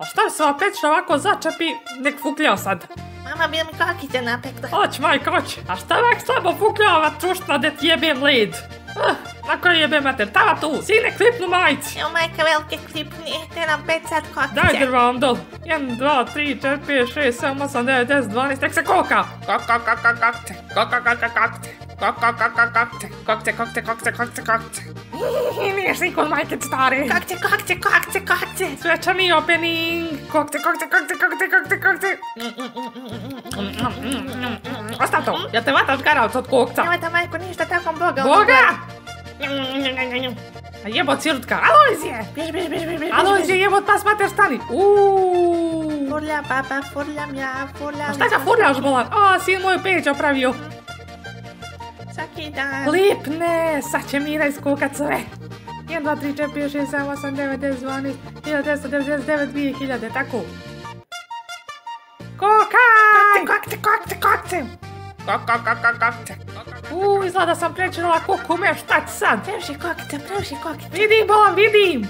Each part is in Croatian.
A šta se opet ovako začepi, nek fuklja sad. Mama bi mi kakice napekla. Hoć, majko, hoć. A šta vek samo fukljava čušta da ti jebem led? Ah, na koji jebem mater, tava tu, sine klipnu majici. Evo majka velike klipni, te nam pet sad kakice. Daj drvam dol. 1, 2, 3, 4, 5, 6, 7, 8, 9, 10, 12, tek se koka. Koka, koka, kokte. Koka, koka, kokte. Koka, koka, kokte. Kokte, kokte, kokte, kokte, kokte. Nije si kod majke stari. Kakce, kakce, kakce, kakce. Svečani opening. Kokte, kokte, kokte, kokte, kokte, kokte. Ostav to, ja te vataš garac od kokca. Nemojte majko ništa tako Boga. Boga! A jebot cirutka, Alojzije! Biš, biš, biš, biš, biš. Alojzije jebot pas mater stani! Uuuu! Furlja baba, furljam ja, furljam. A šta ga furljaš bolan? A, sin moju peć opravio. Svaki dan. Lipne, sad će Mira iskokat sve. 1, 2, 3, 4, 5, 6, 7, 8, 9, 10, 12, 1999, 2000, tako. Kokaj! Kakce, kakce, kakce. Kok, kok, kok, kok, kokce. Uuu, izgleda sam prečinala kukume, šta ti sad? Previše kokice, previše kokice. Vidim, bolan, vidim!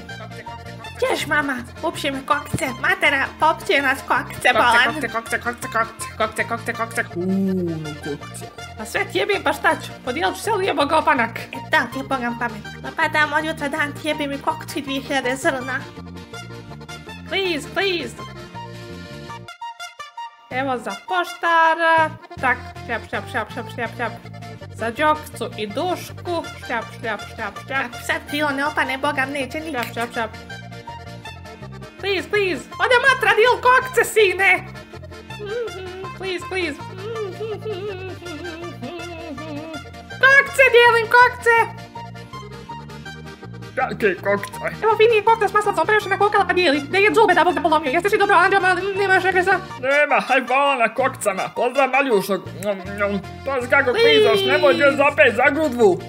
Ćeš mama, upši me kokice. Matera, popće nas kokice, bolan. Kokce, kokce, kokce, kokce, kokce, kokce, kokce, Uuu, kokce. A sve ti jebim, pa šta ću? Podijelit ću jebo ga opanak. E, da ti je Bogam pamet. Pa dam od jutra dan ti jebi mi kokci 2000 zrna. Please, please. Evo za poštara. Tak, šljap, šljap, šljap, šljap, šljap, šljap. Za džokcu i dušku. Šljap, šljap, šljap, šljap. Ako sad krilo ne opane, Bogam neće nikad. Šljap, šljap, šljap. Please, please. Ode matra dil kokce, sine. Please, please. Kokce, dijelim kokce. Kakve kokce? Evo fini kokte s maslicom, previše me kokala pa dijeli. Da je zube da Bog ne polomio. Jeste svi dobro, Anđama, nemaš regresa? Nema, haj hvala na kokcama. Pozdrav Maljušo. Pazi kako klizaš, nemoj ga zapet za grudvu.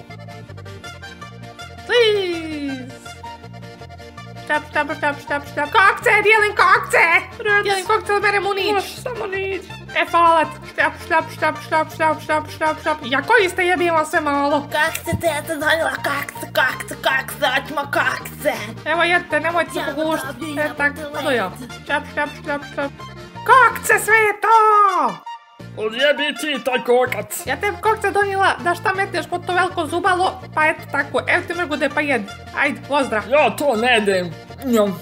Please. Štap, štap, štap, štap, štap. Kokce, dijelim kokce. Dijelim kokce od mene mu nić. Moš samo nić. E, hvala ti. Štap, štap, štap, štap, štap, štap, štap, štap. Ja koji ste jebim vam sve malo. Kakce, teta donijela kakce, kakce, kakce, hoćemo kakce. Evo jedite, nemojte se Ja dobio, E, ja tak, ono ja. Štap, štap, štap, štap. Kokce, sve je to! Odjebi ti taj kokac. Ja te kokce donijela da šta metneš pod to veliko zubalo, pa eto tako, evo ti mrgude pa jedi. Ajde, pozdrav. Ja to ne jedem. Njom.